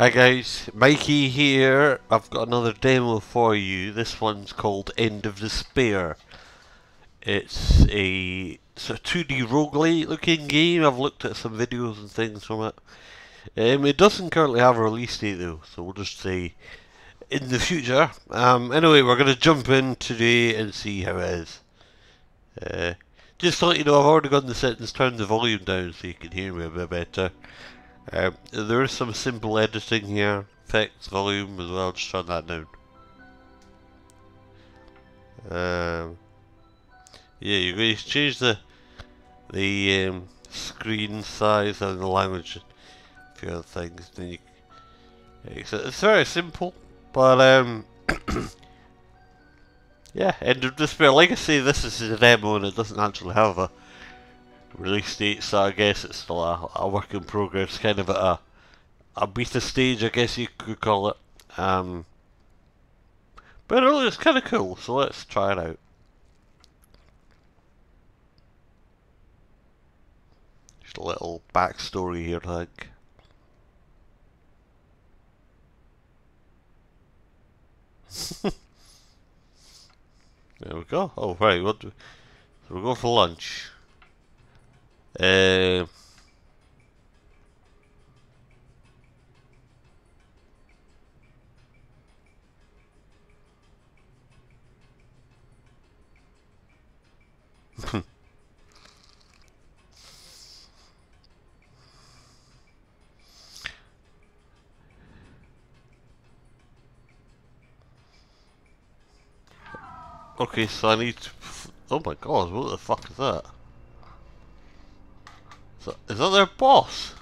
Hi guys, Mikey here. I've got another demo for you. This one's called End of Despair. It's a sort of 2D roguelite looking game. I've looked at some videos and things from it. Um, it doesn't currently have a release date though, so we'll just say in the future. Um, anyway, we're going to jump in today and see how it is. Uh, just let you know, I've already got the settings turned the volume down so you can hear me a bit better. Um, there is some simple editing here, effects, volume as well, just turn that down. Um, yeah, going to change the the um, screen size and the language, a few other things. Then you, it's, it's very simple, but um, yeah, end of despair. Say, this is a demo and it doesn't actually have a release date, so I guess it's still a, a work in progress, kind of at a, a beta stage, I guess you could call it. Um, but it looks kind of cool, so let's try it out. Just a little backstory here, think. there we go. Oh, right. What? Do, so we're going for lunch. Uh, okay, so I need to... Oh my god, what the fuck is that? So, is that their boss?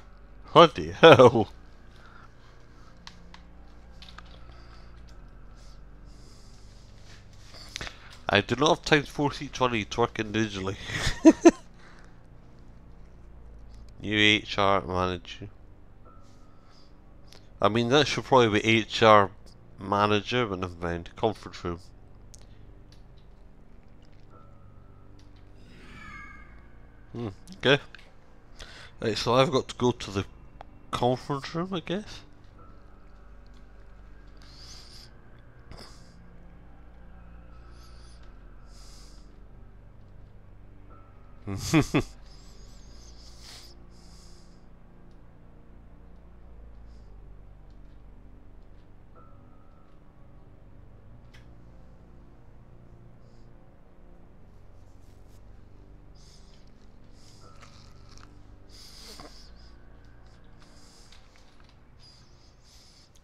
Bloody hell. I do not have time to force each one to work individually. New HR manager. I mean, that should probably be HR manager, but never mind. Conference room. Hmm, okay. Right, so I've got to go to the conference room, I guess.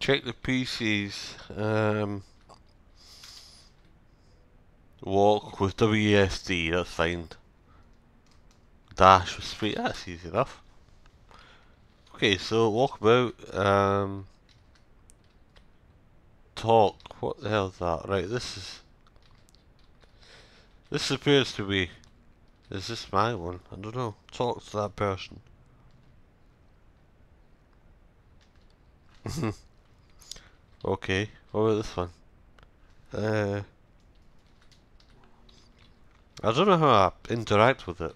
Check the PCs. Um, walk with WSD, that's fine. Dash with speed, that's easy enough. Okay, so walk about. Um, talk. What the hell is that? Right, this is. This appears to be. Is this my one? I don't know. Talk to that person. Okay, what about this one? Uh, I don't know how I interact with it.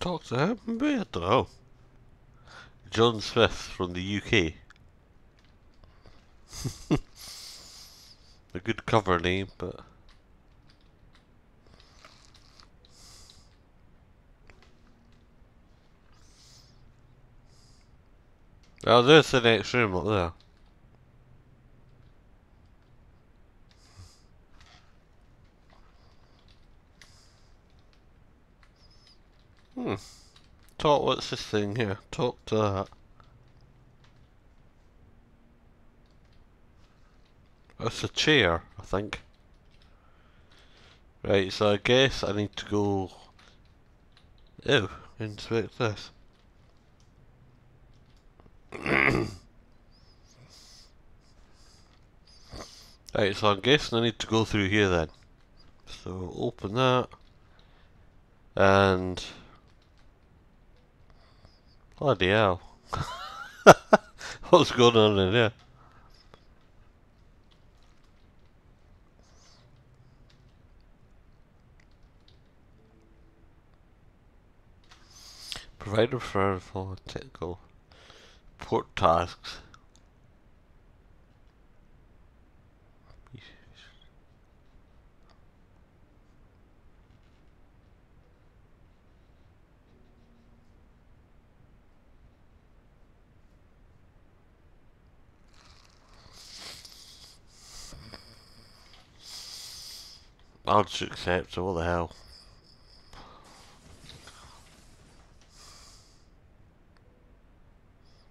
Talk to him? Maybe, I don't know. John Smith from the UK. A good cover name, but... Oh, there's the next room up there. Hmm. Talk, what's this thing here? Talk to that. That's a chair, I think. Right, so I guess I need to go... Ew, inspect this. Mm. right, so I'm guessing I need to go through here then. So open that and bloody hell. What's going on in here? Provider for technical port tasks. I'll just accept, so what the hell.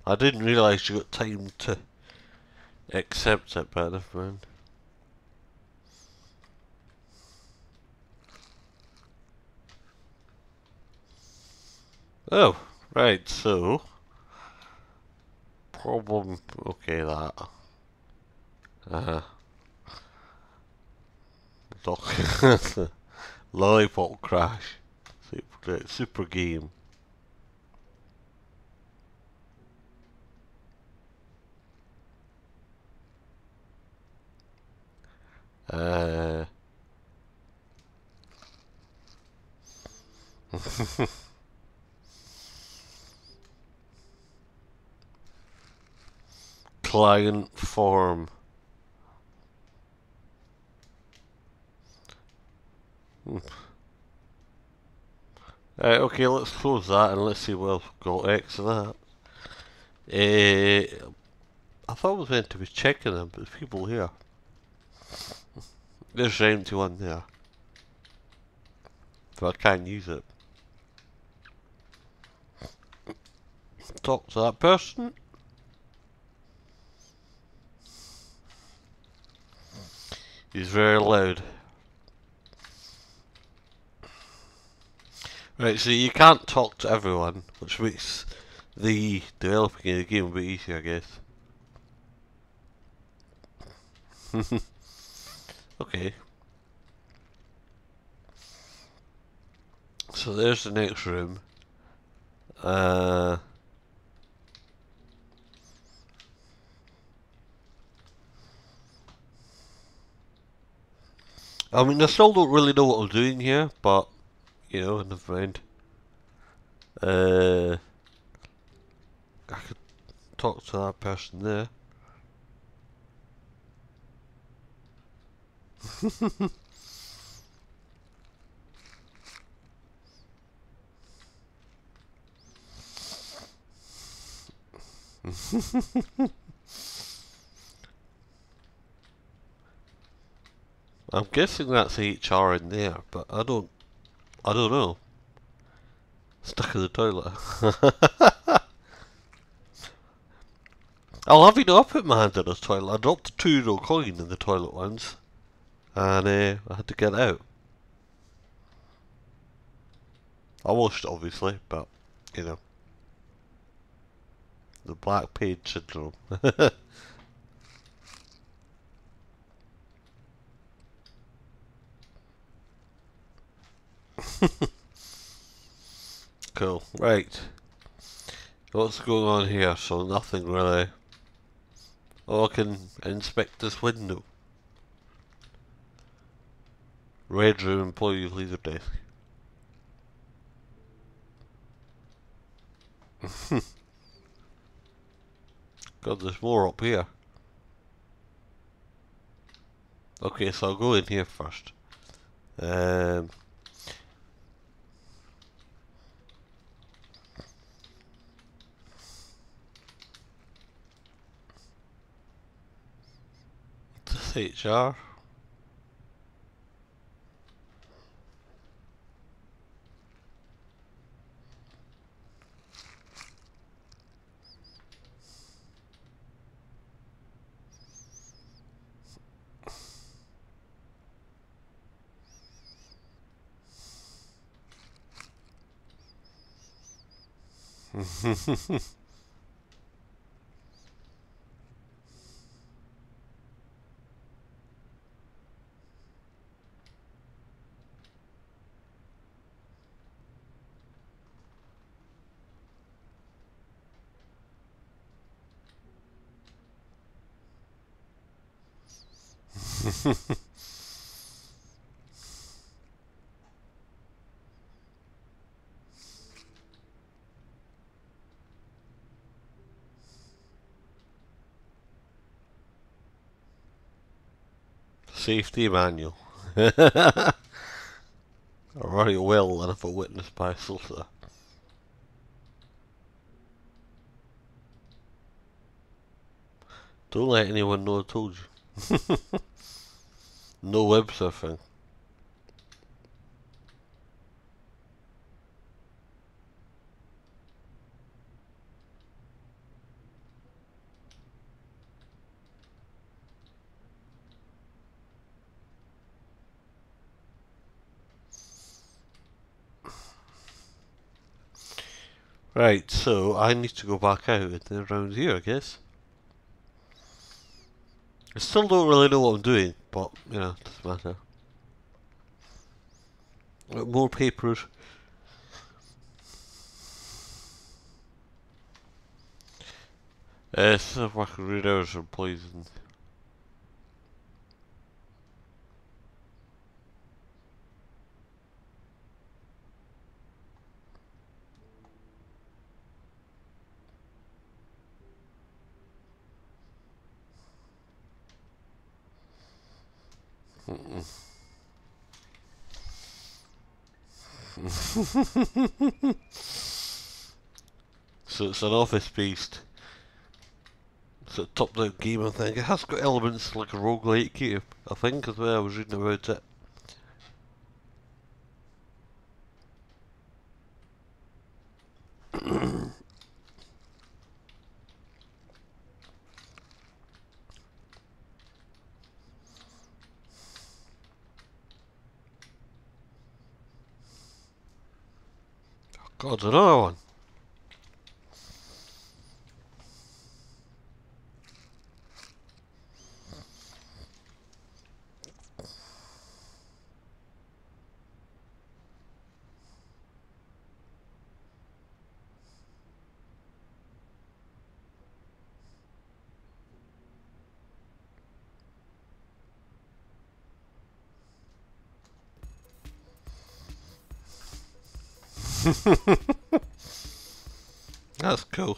I didn't realise you got time to accept it, but never mind. Oh, right, so... Problem... Okay, that. Uh-huh. Lollipop Crash. Super, super game. Uh... Client form. Hmm. Uh, okay, let's close that and let's see what we've got X of that. Uh, I thought I was meant to be checking them, but people here. There's same to one there. So I can't use it. Talk to that person. He's very loud. Right, so you can't talk to everyone, which makes the developing of the game a bit easier, I guess. okay. So there's the next room. Uh... I mean, I still don't really know what I'm doing here, but you know, never mind. Uh, I could talk to that person there. I'm guessing that's HR in there, but I don't I don't know. Stuck in the toilet. I'll have you know, I put my hand in the toilet. I dropped a two euro coin in the toilet once. And uh, I had to get out. I washed obviously, but, you know. The black page syndrome. cool. Right. What's going on here? So nothing really. Oh, I can inspect this window. Red room, employee leader desk. God, there's more up here. Okay, so I'll go in here first. Um, HR. Ha ha ha. Safety manual. I very well and if a witness by solicitor. Uh. Don't let anyone know I told you. no web surfing. Right, so I need to go back out and around here, I guess. I still don't really know what I'm doing, but, you know, it doesn't matter. More papers. Uh, stuff I can read hours are poisoned. So it's an office beast. It's a top-down game, I think. It has got elements like a roguelike I think, as well. I was reading about it. God, another one. That's cool.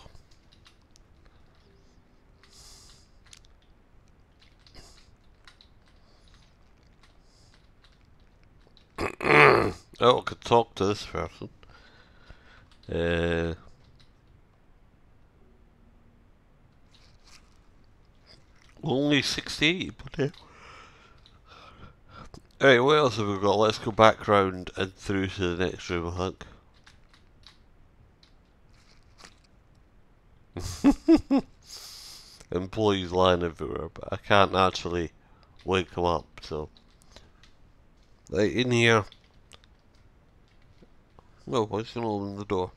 oh, I could talk to this person. Uh, only 68, but. Alright, what else have we got? Let's go back round and through to the next room, I think. Employees lying everywhere, but I can't actually wake them up, so. Right, in here. No, why is it open the door?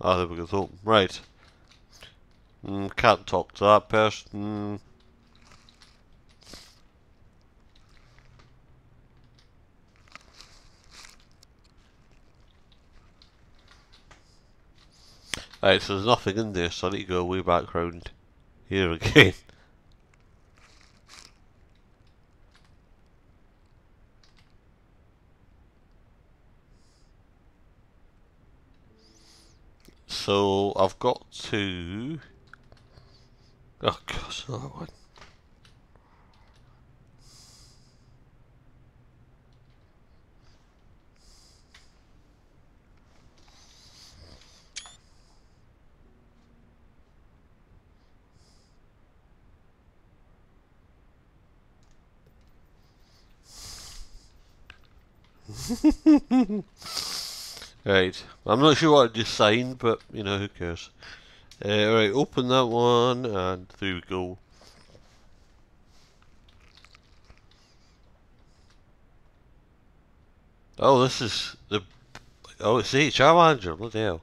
Ah, there we go, it's open. Right. Mm, can't talk to that person. Right, so there's nothing in there, so I need to go way back round here again. so I've got to... Oh gosh, another one. Right, I'm not sure what I just signed, but you know, who cares. Uh, right, open that one, and there we go. Oh, this is the. Oh, it's the HR manager, bloody hell.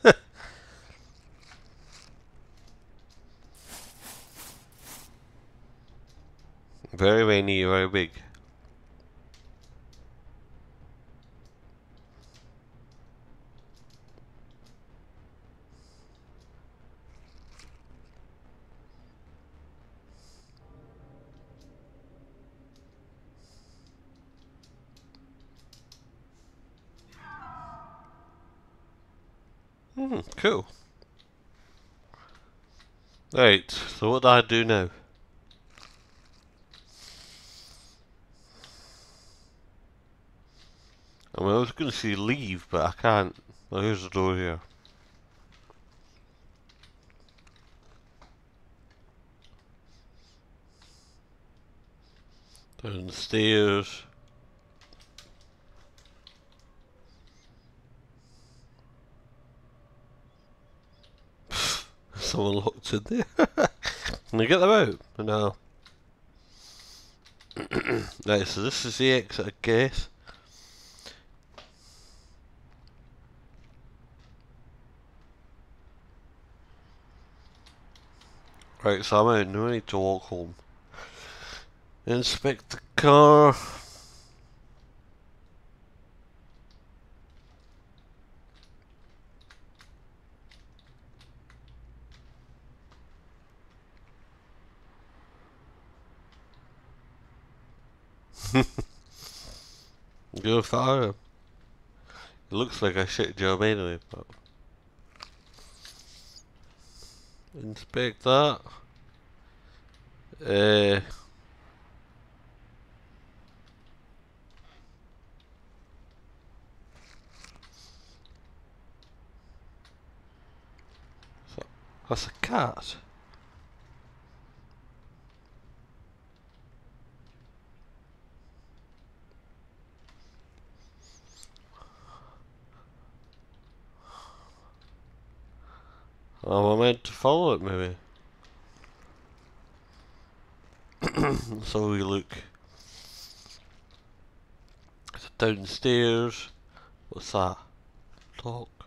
Very rainy, very big. Hmm, cool. Right, so what do I do now? I mean, I was going to say leave, but I can't. Well, here's the door here. Down the stairs. Someone locked in there. Can I get them out? No. right, so this is the exit, I guess. Right, so I'm out now. I need to walk home. Inspect the car. Go fire. It looks like a shit job anyway, but inspect that. Uh That's a cat. Oh, I meant to follow it maybe. so we look downstairs. What's that? Talk.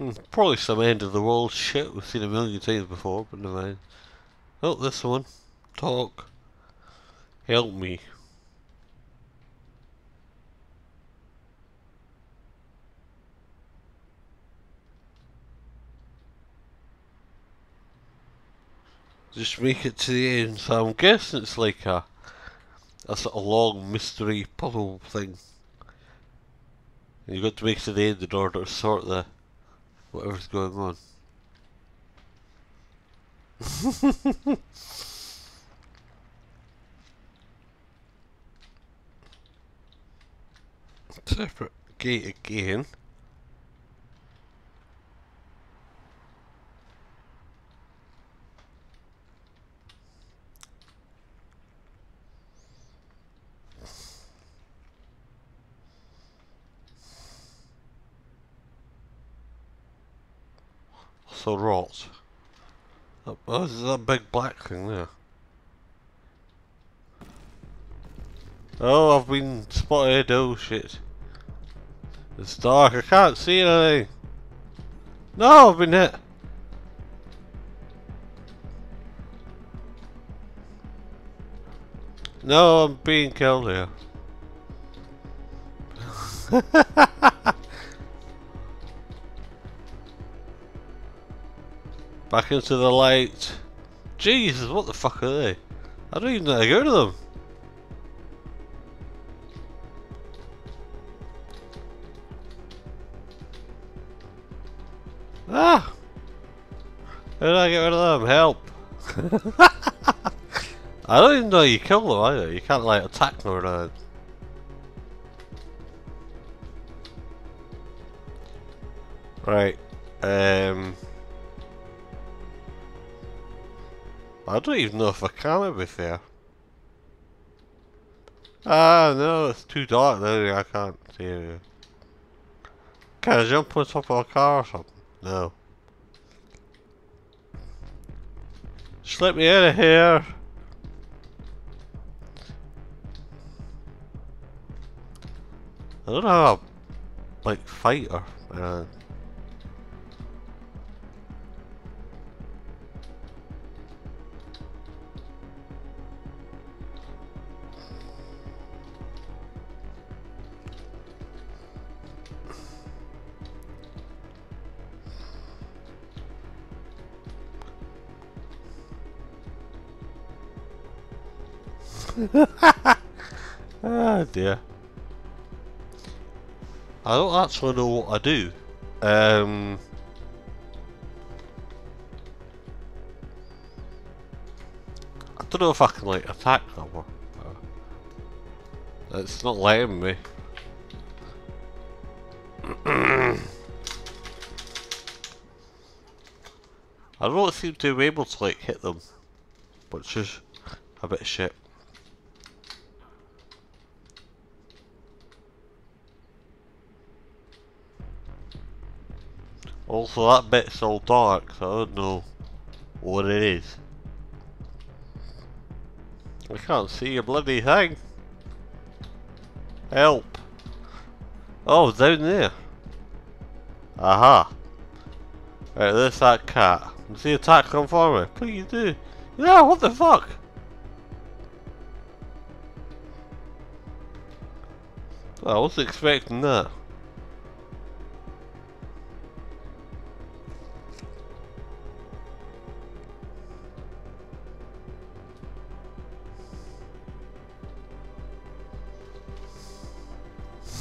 Hmm, probably some end of the world shit we've seen a million times before, but never mind. Oh, this one. Talk. Help me. Just make it to the end. So I'm guessing it's like a, a sort of long mystery puzzle thing. You've got to make it to the end in order to sort the whatever's going on. Separate gate again. So rot. Oh, there's that big black thing there. Oh, I've been spotted. Oh shit. It's dark. I can't see anything. No, I've been hit. No, I'm being killed here. Back into the light. Jesus, what the fuck are they? I don't even know how to go to them. Ah! How did I get rid of them? Help! I don't even know how you kill them either. You can't like attack them or anything. I don't even know if I can, be fair. Ah, no, it's too dark there, I can't see it. Can I jump on top of a car or something? No. Just let me out of here! I don't know how, like, fight or... Ah dear. I don't actually know what I do. Um, I don't know if I can like attack them or. Uh, it's not letting me. I don't seem to be able to like hit them, which is a bit shit. Also that bit's all dark, so I don't know what it is. I can't see a bloody thing. Help! Oh, down there. Aha. Right, there's that cat. Does he attack come for me? Please do. Yeah, what the fuck? I wasn't expecting that.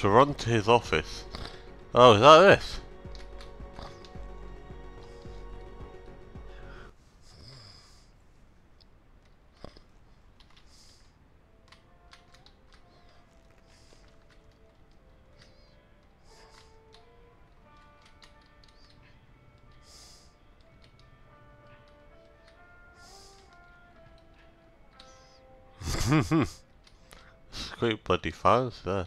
to run to his office. Oh, is that this? it's quite bloody fast, that.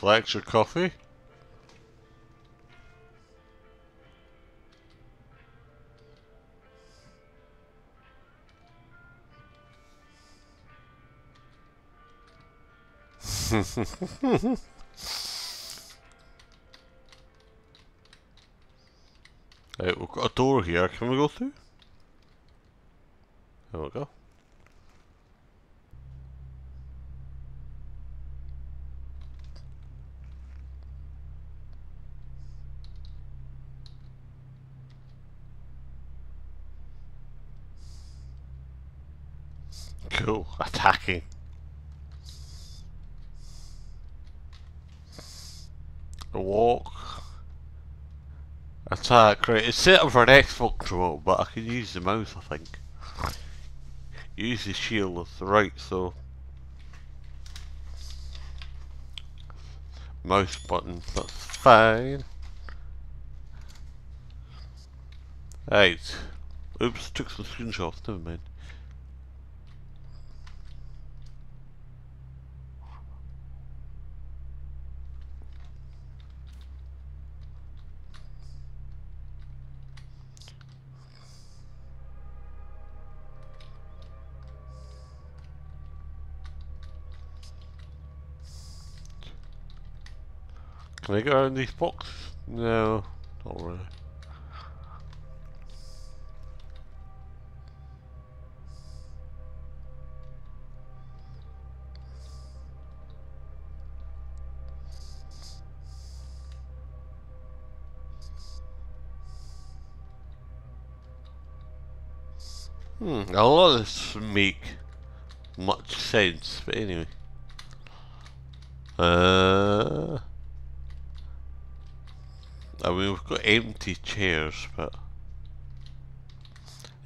Select your coffee. right, we've got a door here. Can we go through? There we go. Cool, attacking. A walk. Attack, right. It's set up for an Xbox remote, but I can use the mouse, I think. Use the shield the right, so. Mouse button, that's fine. Right. Oops, took some screenshots, never mind. Can I go around these boxes? No, not really. Hmm, a lot of this make much sense, but anyway. Uh... I mean, we've got empty chairs, but...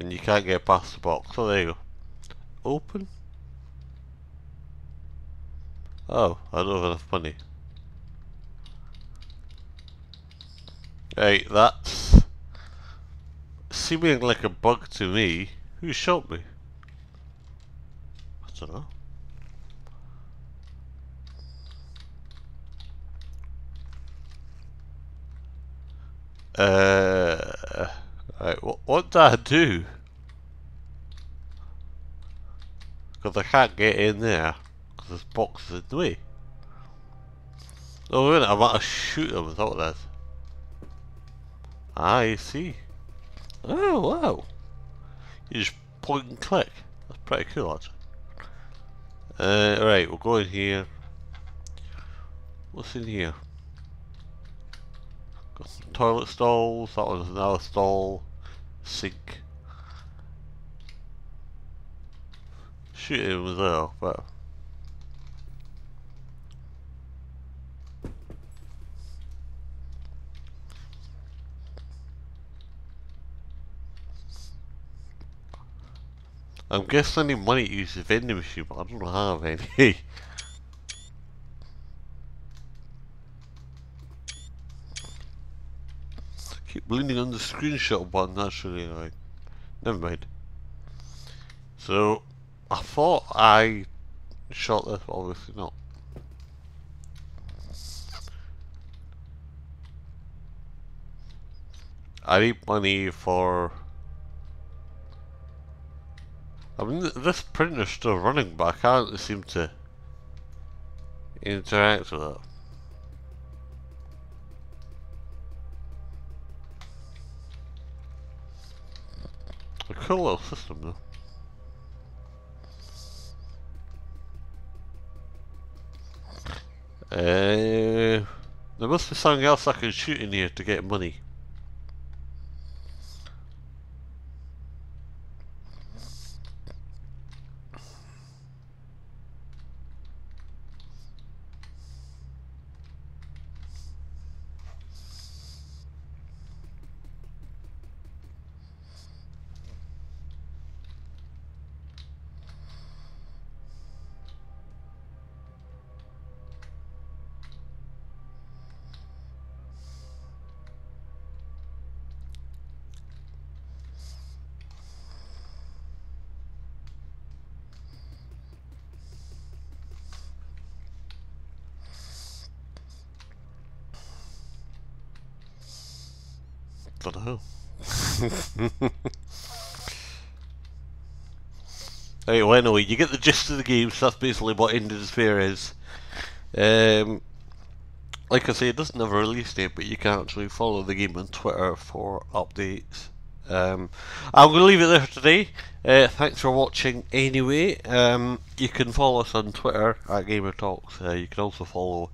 And you can't get past the box. Oh, there you go. Open? Oh, I don't have enough money. Right, that's... seeming like a bug to me. Who shot me? I don't know. Uh, right, what, what did I do? Because I can't get in there, because this box is in the way. Oh, wait, I might shoot him, is that? I see. Oh, wow. You just point and click. That's pretty cool, actually. Uh, right, we'll go in here. What's in here? Toilet stalls, that one's another stall. Sink. Shooting was there, but... I'm guessing money to use the vending machine, but I don't have any. Keep leaning on the screenshot button, naturally, like, never mind. So, I thought I shot this, but obviously not. I need money for I mean, this printer's still running, but I can't seem to interact with it. A cool little system, though. Uh, there must be something else I can shoot in here to get money. Don't know. Right, well anyway, you get the gist of the game, so that's basically what of Despair is. Um, like I say, it doesn't have a release date, but you can actually follow the game on Twitter for updates. Um, I'm going to leave it there for today. Uh, thanks for watching anyway. Um, you can follow us on Twitter at GamerTalkz. Uh, you can also follow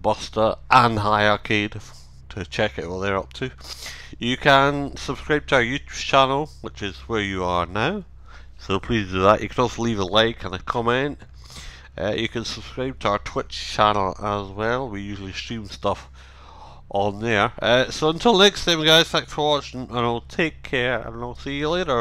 Buster and High Arcade to check out what they're up to. You can subscribe to our YouTube channel, which is where you are now. So please do that. You can also leave a like and a comment. Uh, you can subscribe to our Twitch channel as well. We usually stream stuff on there. Uh, so until next time guys, thanks for watching and I'll take care and I'll see you later.